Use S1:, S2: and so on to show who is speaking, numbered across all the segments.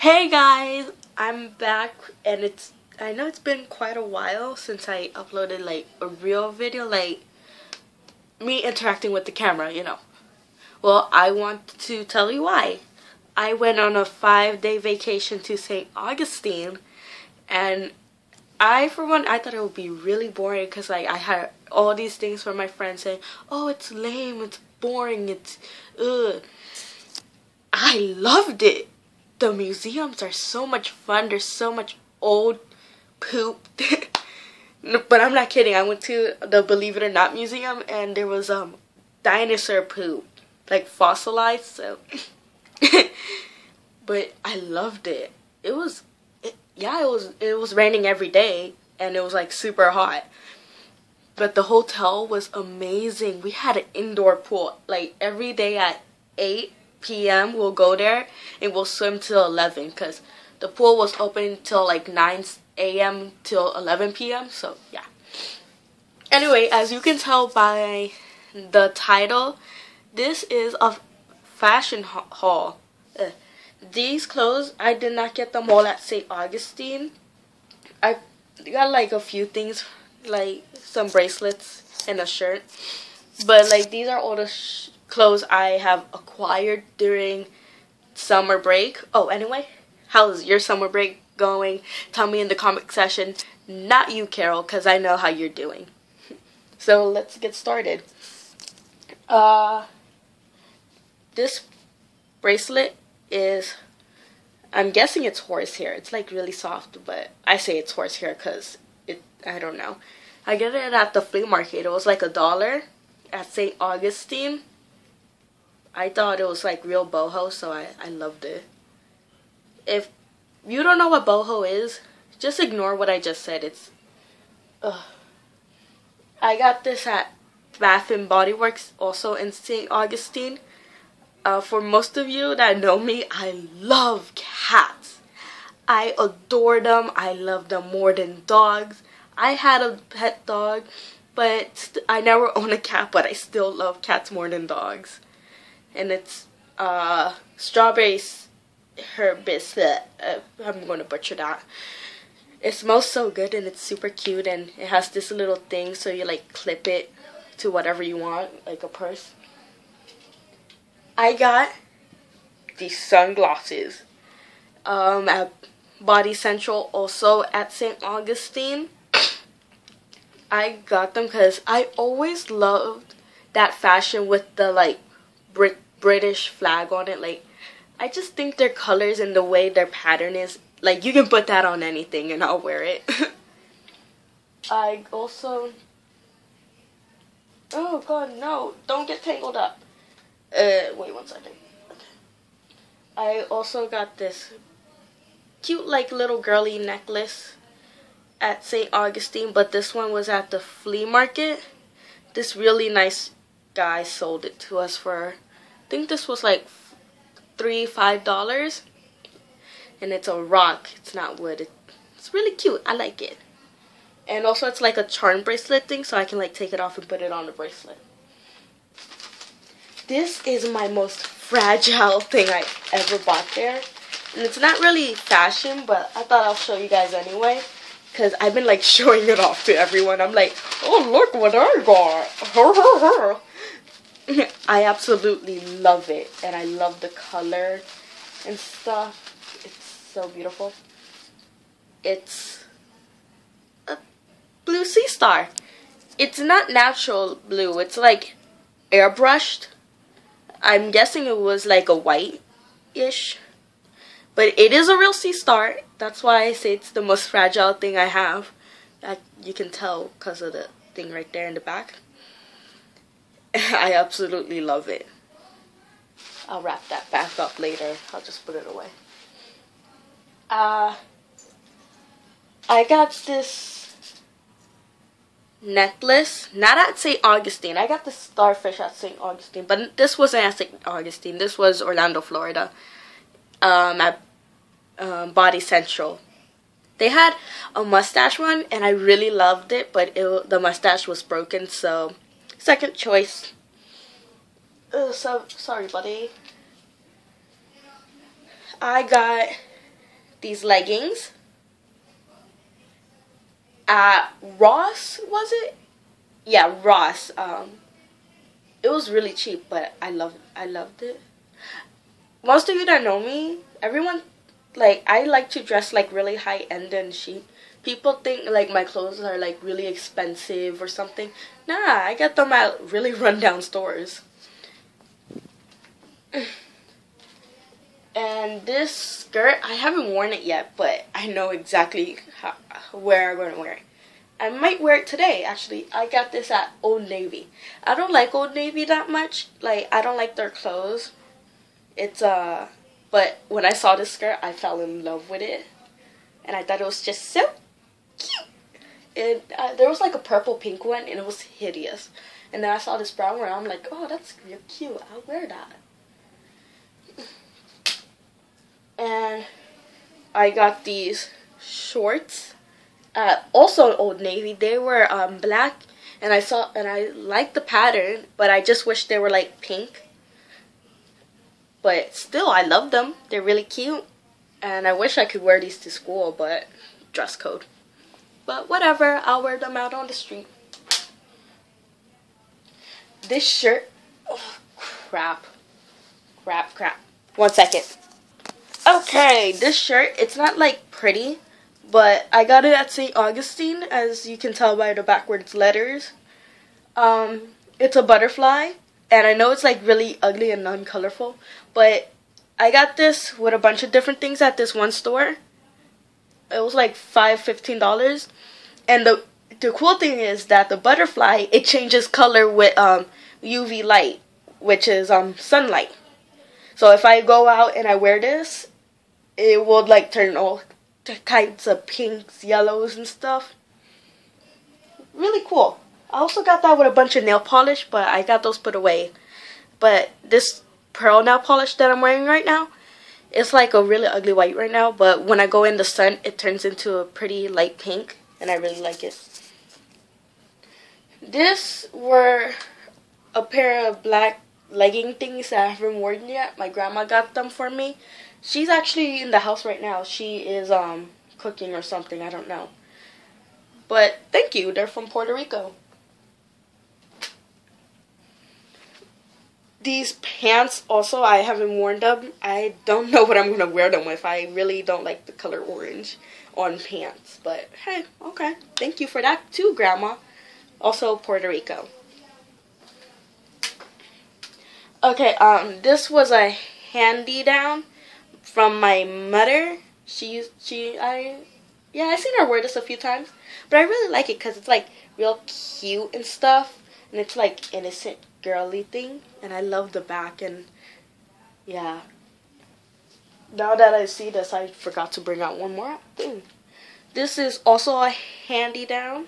S1: Hey guys, I'm back and it's I know it's been quite a while since I uploaded like a real video like me interacting with the camera, you know. Well, I want to tell you why. I went on a 5-day vacation to St. Augustine and I for one I thought it would be really boring cuz like I had all these things from my friends saying, "Oh, it's lame, it's boring, it's ugh." I loved it the museums are so much fun. There's so much old poop. but I'm not kidding. I went to the Believe It or Not museum and there was um dinosaur poop, like fossilized. So, but I loved it. It was, it, yeah, it was. It was raining every day and it was like super hot. But the hotel was amazing. We had an indoor pool like every day at eight p.m. We'll go there and we'll swim till 11 because the pool was open till like 9 a.m. till 11 p.m. So yeah. Anyway, as you can tell by the title, this is a fashion haul. Uh, these clothes, I did not get them all at St. Augustine. I got like a few things, like some bracelets and a shirt. But like these are all the clothes I have acquired during summer break. Oh, anyway, how's your summer break going? Tell me in the comment section. Not you, Carol, because I know how you're doing. So let's get started. Uh, this bracelet is, I'm guessing it's horsehair. It's like really soft, but I say it's horsehair because it, I don't know. I get it at the flea market. It was like a dollar at St. Augustine. I thought it was like real boho, so I, I loved it. If you don't know what boho is, just ignore what I just said. It's, ugh. I got this at Bath and Body Works, also in St. Augustine. Uh, for most of you that know me, I love cats. I adore them. I love them more than dogs. I had a pet dog, but I never owned a cat, but I still love cats more than dogs and it's uh, strawberry herbis. Uh, I'm going to butcher that. It smells so good and it's super cute and it has this little thing so you like clip it to whatever you want, like a purse. I got these sunglasses um, at Body Central, also at St. Augustine. I got them because I always loved that fashion with the like Brit British flag on it. Like, I just think their colors and the way their pattern is, like, you can put that on anything and I'll wear it. I also, oh god, no, don't get tangled up. Uh, wait one second. Okay. I also got this cute, like, little girly necklace at St. Augustine, but this one was at the flea market. This really nice guy sold it to us for I think this was like three five dollars. And it's a rock. It's not wood. It's really cute. I like it. And also it's like a charm bracelet thing so I can like take it off and put it on the bracelet. This is my most fragile thing I ever bought there. And it's not really fashion but I thought I'll show you guys anyway because I've been like showing it off to everyone. I'm like oh look what I got I absolutely love it and I love the color and stuff. It's so beautiful. It's a blue sea star. It's not natural blue. It's like airbrushed. I'm guessing it was like a white-ish. But it is a real sea star. That's why I say it's the most fragile thing I have. That you can tell because of the thing right there in the back. I absolutely love it. I'll wrap that back up later. I'll just put it away. Uh, I got this necklace, not at St. Augustine. I got the starfish at St. Augustine, but this wasn't at St. Augustine. This was Orlando, Florida, um, at um, Body Central. They had a mustache one, and I really loved it, but it, the mustache was broken, so Second choice. Uh, so sorry, buddy. I got these leggings at Ross, was it? Yeah, Ross. Um, it was really cheap, but I loved I loved it. Most of you that know me, everyone like I like to dress like really high end and chic. People think like my clothes are like really expensive or something. Nah, I get them at really rundown stores. And this skirt, I haven't worn it yet, but I know exactly how, where I'm going to wear it. I might wear it today, actually. I got this at Old Navy. I don't like Old Navy that much. Like, I don't like their clothes. It's, uh, but when I saw this skirt, I fell in love with it. And I thought it was just so cute. And uh, there was like a purple pink one, and it was hideous. And then I saw this brown one, and I'm like, oh, that's real cute. I'll wear that. And I got these shorts. Uh, also Old Navy. They were um, black, and I saw and I liked the pattern, but I just wish they were like pink. But still, I love them. They're really cute, and I wish I could wear these to school, but dress code. But whatever, I'll wear them out on the street. This shirt, oh, crap, crap, crap. One second. Okay, this shirt, it's not like pretty, but I got it at St. Augustine, as you can tell by the backwards letters. Um, it's a butterfly, and I know it's like really ugly and non-colorful, but I got this with a bunch of different things at this one store. It was like five, fifteen dollars, and the the cool thing is that the butterfly it changes color with um UV light, which is um sunlight. So if I go out and I wear this, it would like turn all kinds of pinks, yellows, and stuff. Really cool. I also got that with a bunch of nail polish, but I got those put away. But this pearl nail polish that I'm wearing right now, it's like a really ugly white right now, but when I go in the sun, it turns into a pretty light pink, and I really like it. This were a pair of black legging things that I haven't worn yet. My grandma got them for me. She's actually in the house right now. She is um cooking or something. I don't know. But thank you. They're from Puerto Rico. These pants also I haven't worn them. I don't know what I'm gonna wear them with. I really don't like the color orange on pants. But hey, okay. Thank you for that too, Grandma. Also Puerto Rico. Okay, um, this was a handy down from my mother. She she I yeah I've seen her wear this a few times, but I really like it because it's like real cute and stuff, and it's like innocent girly thing, and I love the back and yeah. Now that I see this, I forgot to bring out one more thing. This is also a handy down.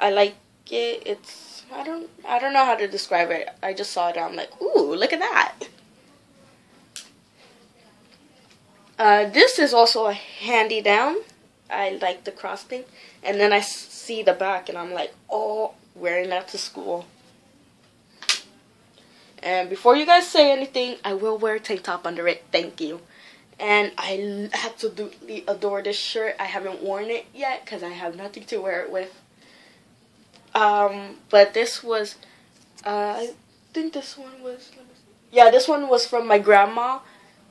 S1: I like it. It's I don't I don't know how to describe it. I just saw it I'm like, ooh, look at that. Uh, this is also a handy down. I like the cross thing. And then I see the back and I'm like, oh, wearing that to school. And before you guys say anything, I will wear a tank top under it. Thank you. And I absolutely adore this shirt. I haven't worn it yet because I have nothing to wear it with. Um, but this was, uh, I think this one was, yeah, this one was from my grandma,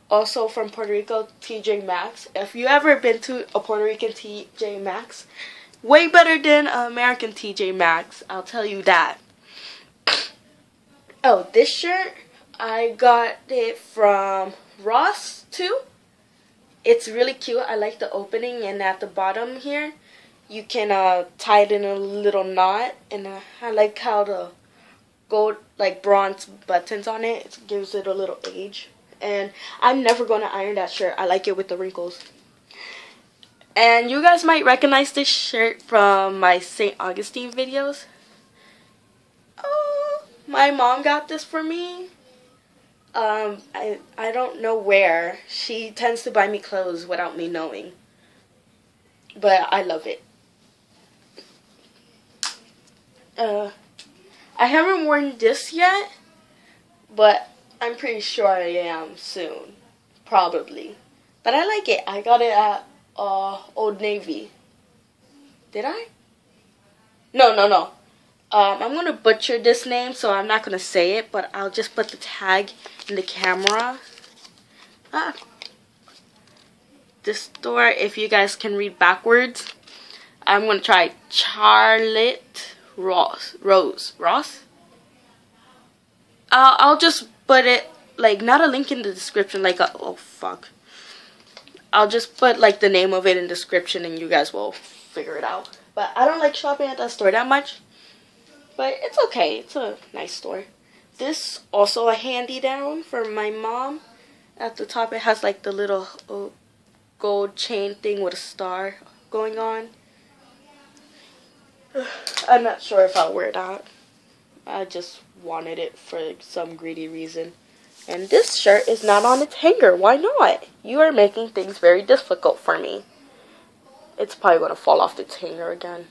S1: also from Puerto Rico, TJ Maxx. If you ever been to a Puerto Rican TJ Maxx, way better than American TJ Maxx, I'll tell you that. Oh, this shirt, I got it from Ross too. It's really cute. I like the opening and at the bottom here you can uh, tie it in a little knot and uh, I like how the gold like bronze buttons on it, it gives it a little age and I'm never going to iron that shirt I like it with the wrinkles and you guys might recognize this shirt from my St. Augustine videos my mom got this for me um I I don't know where she tends to buy me clothes without me knowing but I love it uh, I haven't worn this yet, but I'm pretty sure I am soon. Probably. But I like it. I got it at uh, Old Navy. Did I? No, no, no. Um, I'm gonna butcher this name, so I'm not gonna say it, but I'll just put the tag in the camera. Ah. This store, if you guys can read backwards, I'm gonna try Charlotte Ross. Rose. Ross? I'll just put it, like, not a link in the description, like a, oh fuck. I'll just put, like, the name of it in description and you guys will figure it out. But I don't like shopping at that store that much. But it's okay. It's a nice store. This also a handy down for my mom. At the top it has like the little uh, gold chain thing with a star going on. I'm not sure if I'll wear it out. I just wanted it for some greedy reason. And this shirt is not on its hanger. Why not? You are making things very difficult for me. It's probably going to fall off its hanger again.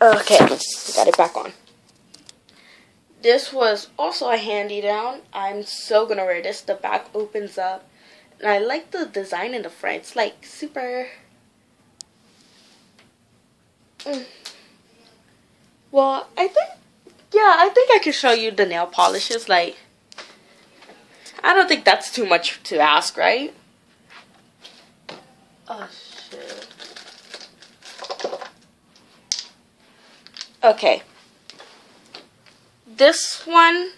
S1: Okay, got it back on. This was also a handy down. I'm so gonna wear this. The back opens up. And I like the design in the front. It's like super... Mm. Well, I think... Yeah, I think I can show you the nail polishes. Like, I don't think that's too much to ask, right? Oh, Okay. This one,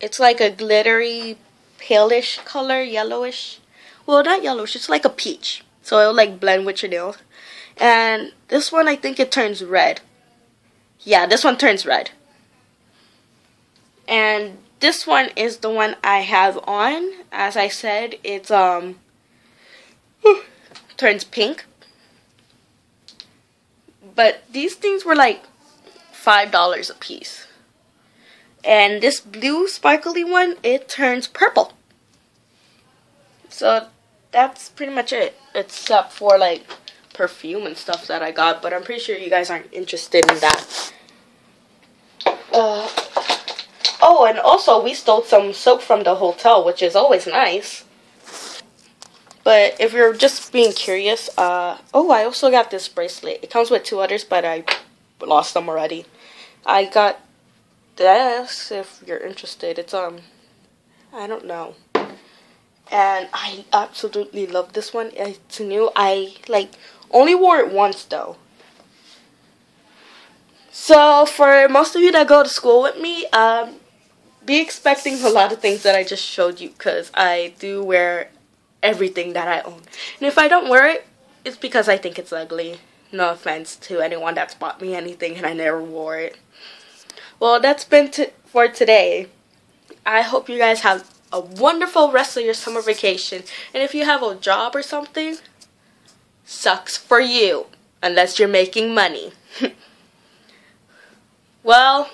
S1: it's like a glittery, palish color, yellowish. Well, not yellowish, it's like a peach. So it'll like blend with your nails. And this one, I think it turns red. Yeah, this one turns red. And this one is the one I have on. As I said, it's um turns pink. But these things were like $5 a piece. And this blue sparkly one, it turns purple. So that's pretty much it. Except for like perfume and stuff that I got. But I'm pretty sure you guys aren't interested in that. Uh, oh, and also we stole some soap from the hotel, which is always nice. But if you're just being curious, uh, oh, I also got this bracelet. It comes with two others, but I lost them already. I got this if you're interested. It's, um, I don't know. And I absolutely love this one. It's new. I, like, only wore it once, though. So, for most of you that go to school with me, um, be expecting a lot of things that I just showed you because I do wear everything that I own. And if I don't wear it, it's because I think it's ugly. No offense to anyone that's bought me anything and I never wore it. Well, that's been for today. I hope you guys have a wonderful rest of your summer vacation. And if you have a job or something, sucks for you. Unless you're making money. well,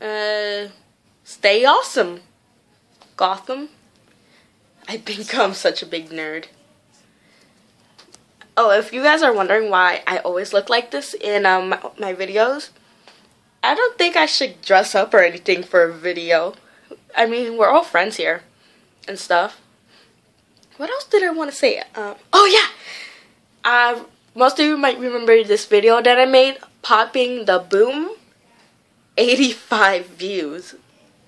S1: uh, stay awesome, Gotham. I become such a big nerd. Oh, if you guys are wondering why I always look like this in um, my videos, I don't think I should dress up or anything for a video. I mean, we're all friends here and stuff. What else did I want to say? Um, oh, yeah! Uh, most of you might remember this video that I made, Popping the Boom. 85 views.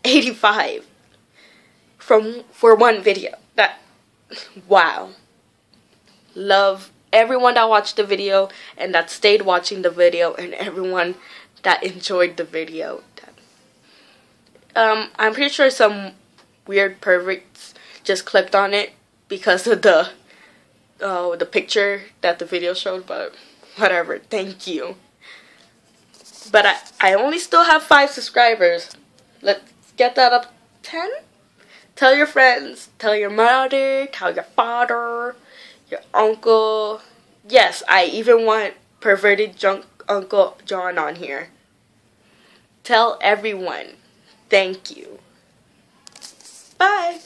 S1: 85 from for one video. That wow. Love everyone that watched the video and that stayed watching the video and everyone that enjoyed the video. Um, I'm pretty sure some weird perverts just clicked on it because of the uh, the picture that the video showed, but whatever. Thank you. But I, I only still have five subscribers. Let's get that up 10? Tell your friends, tell your mother, tell your father, your uncle. Yes, I even want perverted junk Uncle John on here. Tell everyone. Thank you. Bye.